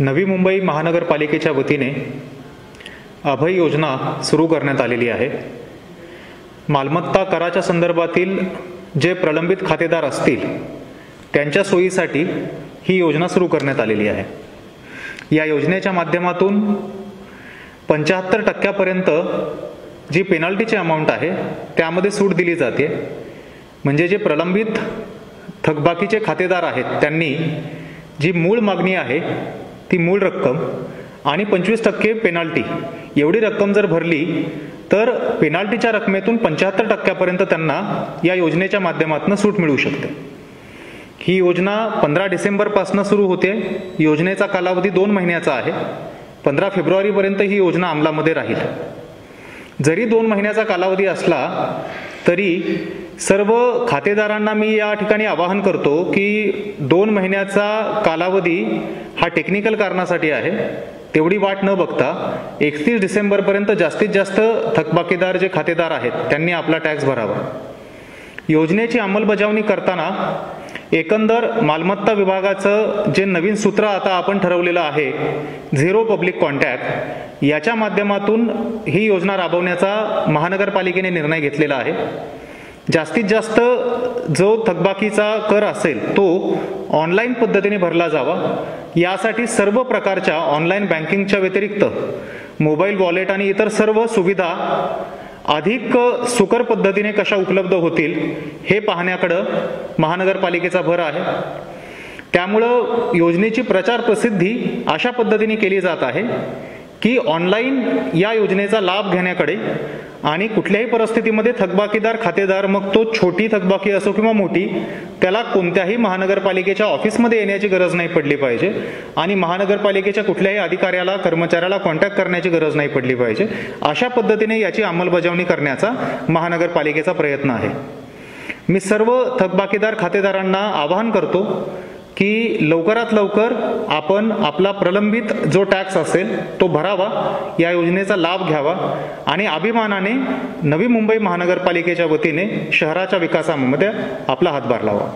नवी मुंबई महानगरपालिकेच्या वतीने अभय योजना सुरू करण्यात आलेली आहे. मालमत्ता कराच्या संदर्भातील जे प्रलंबित खातेदार असतील त्यांच्या सोयीसाठी ही योजना सुरू करण्यात आलेली आहे. या योजनेच्या माध्यमातून पंच्याहत्तर टक्क्यापर्यंत जी पेनल्टीची अमाऊंट आहे त्यामध्ये सूट दिली जाते. म्हणजे जे प्रलंबित थकबाकीचे खातेदार आहेत त्यांनी जी मूळ मागणी आहे ती मूळ रक्कम आणि पंचवीस टक्के पेनाल्टी एवढी रक्कम जर भरली तर पेनाल्टीच्या रकमेतून पंच्याहत्तर टक्क्यापर्यंत त्यांना या योजनेच्या माध्यमातून सूट मिळू शकते. ही योजना पंधरा डिसेंबरपासून सुरू होते. योजनेचा कालावधी दोन महिन्याचा आहे. पंधरा फेब्रुवारीपर्यंत ही योजना अंमलामध्ये राहील. जरी दोन महिन्याचा कालावधी असला तरी सर्व खातेदारांना मी या ठिकाणी आवाहन करतो की दोन महिन्याचा कालावधी हा टेक्निकल कारणासाठी आहे. तेवढी वाट न बघता एकतीस डिसेंबरपर्यंत जास्तीत जास्त थकबाकीदार जे खातेदार आहेत त्यांनी आपला टॅक्स भरावा. योजनेची अंमलबजावणी करताना एकंदर मालमत्ता विभागाचं जे नवीन सूत्र आता आपण ठरवलेलं आहे झिरो पब्लिक कॉन्टॅक्ट याच्या माध्यमातून ही योजना राबवण्याचा महानगरपालिकेने निर्णय घेतलेला आहे. जास्तीत जास्त जो थकबाकीचा कर असेल तो ऑनलाईन पद्धतीने भरला जावा. यासाठी सर्व प्रकारच्या ऑनलाईन बँकिंगच्या व्यतिरिक्त मोबाईल वॉलेट आणि इतर सर्व सुविधा अधिक सुकर पद्धतीने कशा उपलब्ध होतील हे पाहण्याकडं महानगरपालिकेचा भर आहे. त्यामुळं योजनेची प्रचार प्रसिद्धी अशा पद्धतीने केली जात आहे की ऑनलाईन या योजनेचा लाभ घेण्याकडे आणि कुठल्याही परिस्थितीमध्ये थकबाकीदार खातेदार मग तो छोटी थकबाकी असो किंवा मोठी त्याला कोणत्याही महानगरपालिकेच्या ऑफिसमध्ये येण्याची गरज नाही पडली पाहिजे. आणि महानगरपालिकेच्या कुठल्याही अधिकाऱ्याला कर्मचाऱ्याला कॉन्टॅक्ट करण्याची गरज नाही पडली पाहिजे. अशा पद्धतीने याची अंमलबजावणी करण्याचा महानगरपालिकेचा प्रयत्न आहे. मी सर्व थकबाकीदार खातेदारांना आवाहन करतो की लवकरात लवकर आपण आपला प्रलंबित जो टॅक्स असेल तो भरावा या योजनेचा लाभ घ्यावा आणि अभिमानाने नवी मुंबई महानगरपालिकेच्या वतीने शहराच्या विकासामध्ये आपला हातभार लावा.